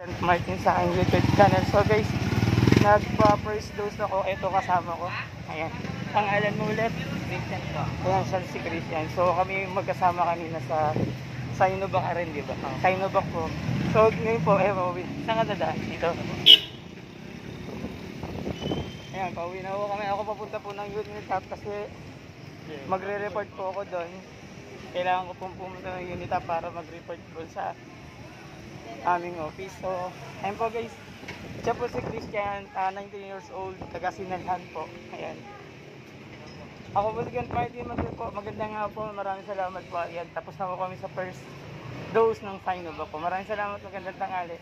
St. Martin sa aking YouTube channel. So guys, nagpa-first dose ako. Ito kasama ko. Ayan. Pangalan mo ulit? Christian po. Ayan, siya si Christian. So kami magkasama kanina sa sa Innovac ka rin, di ba? Sa Innovac po. So ngayon po, eh, pauwi. Saan ka dadaan? Dito. Ayan, pauwi na po kami. Ako papunta po ng unit hub kasi magre-report po ako doon. Kailangan ko pong pumunta ng unit hub para mag-report po sa aming office. So, ayun po guys. Siya po si Christian, ah, 19 years old, taga Sinalhan po. Ayan. Ako po si Ken Martin Maganda po. Maganda nga po. Maraming salamat po. Ayan, tapos na po kami sa first dose ng Sinovac po. Maraming salamat. Magandang tanghali.